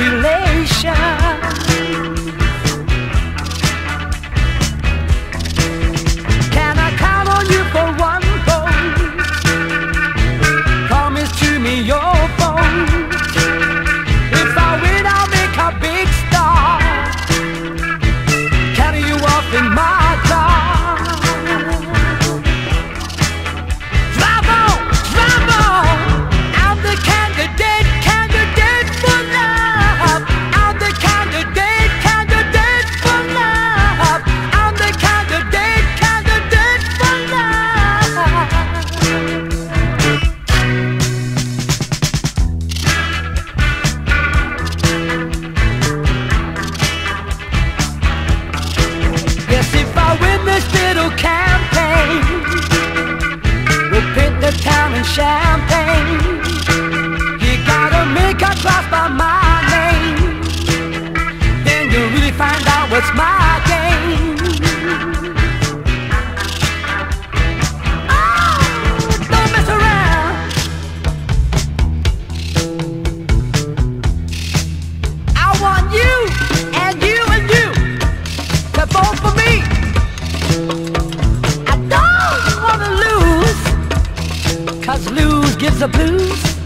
relation. Can I count on you for one? Promise to me your. If I win, I'll make a big star. Carry you off in my champagne. You gotta make a cross by my name. Then you really find out what's my game. Oh, lose gives the blues.